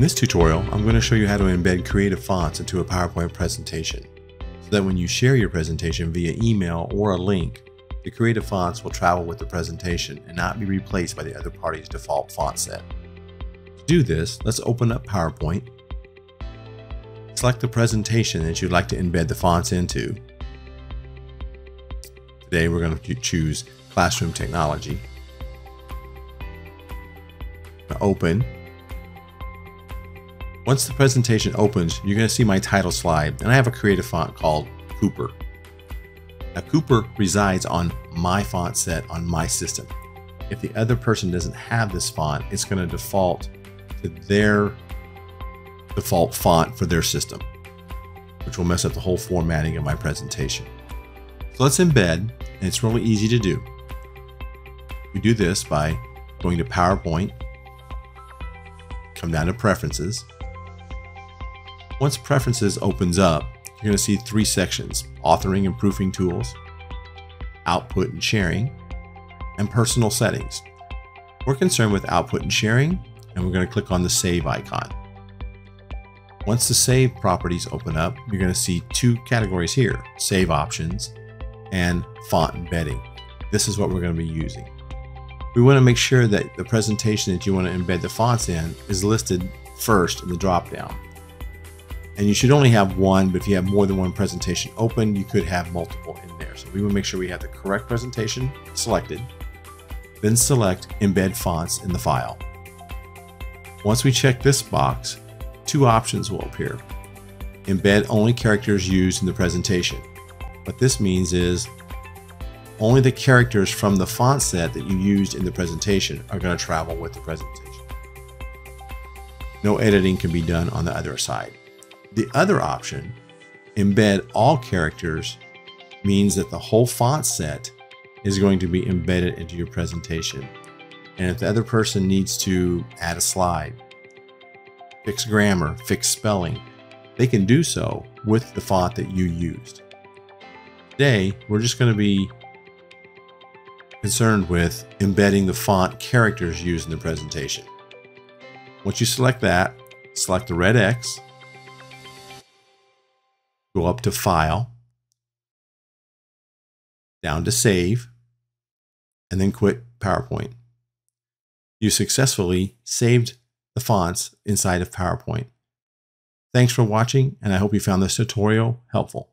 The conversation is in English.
this tutorial, I'm going to show you how to embed creative fonts into a PowerPoint presentation so that when you share your presentation via email or a link, the creative fonts will travel with the presentation and not be replaced by the other party's default font set. To do this, let's open up PowerPoint, select the presentation that you'd like to embed the fonts into. Today we're going to choose Classroom Technology. Open once the presentation opens, you're going to see my title slide, and I have a creative font called Cooper. Now, Cooper resides on my font set on my system. If the other person doesn't have this font, it's going to default to their default font for their system, which will mess up the whole formatting of my presentation. So let's embed, and it's really easy to do. We do this by going to PowerPoint, come down to Preferences, once Preferences opens up, you're going to see three sections, Authoring and Proofing Tools, Output and Sharing, and Personal Settings. We're concerned with Output and Sharing, and we're going to click on the Save icon. Once the Save properties open up, you're going to see two categories here, Save Options and Font Embedding. This is what we're going to be using. We want to make sure that the presentation that you want to embed the fonts in is listed first in the dropdown and you should only have one, but if you have more than one presentation open, you could have multiple in there. So we will make sure we have the correct presentation selected, then select embed fonts in the file. Once we check this box, two options will appear. Embed only characters used in the presentation. What this means is only the characters from the font set that you used in the presentation are going to travel with the presentation. No editing can be done on the other side. The other option, embed all characters, means that the whole font set is going to be embedded into your presentation. And if the other person needs to add a slide, fix grammar, fix spelling, they can do so with the font that you used. Today, we're just going to be concerned with embedding the font characters used in the presentation. Once you select that, select the red X, go up to File, down to Save, and then quit PowerPoint. You successfully saved the fonts inside of PowerPoint. Thanks for watching, and I hope you found this tutorial helpful.